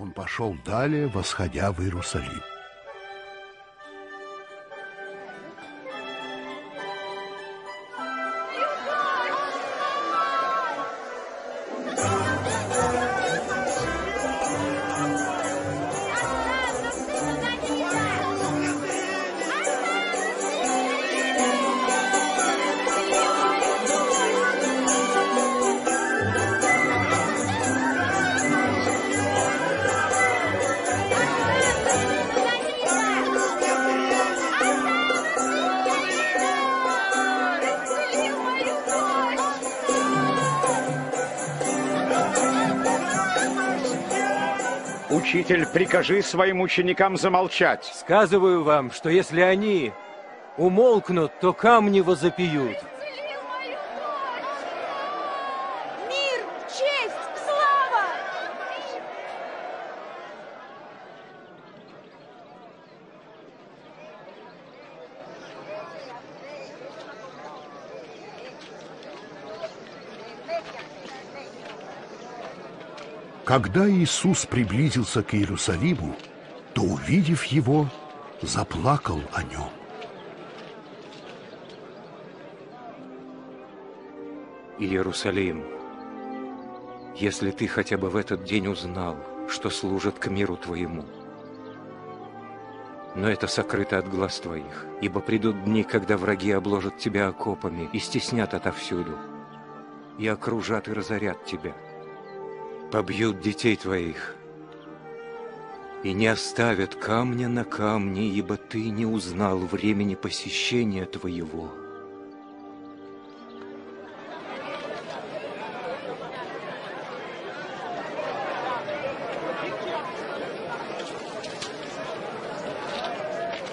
Он пошел далее, восходя в Иерусалим. Учитель, прикажи своим ученикам замолчать. Сказываю вам, что если они умолкнут, то камни возопьют. Когда Иисус приблизился к Иерусалиму, то, увидев его, заплакал о нем. Иерусалим, если ты хотя бы в этот день узнал, что служит к миру твоему, но это сокрыто от глаз твоих, ибо придут дни, когда враги обложат тебя окопами и стеснят отовсюду, и окружат и разорят тебя, побьют детей твоих, и не оставят камня на камне, ибо ты не узнал времени посещения твоего.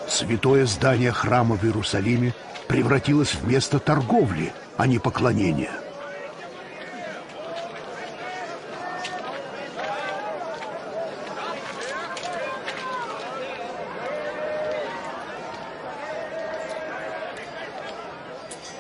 Святое здание храма в Иерусалиме превратилось в место торговли, а не поклонения.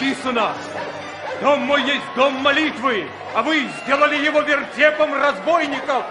Написано, дом мой есть дом молитвы, а вы сделали его вертепом разбойников.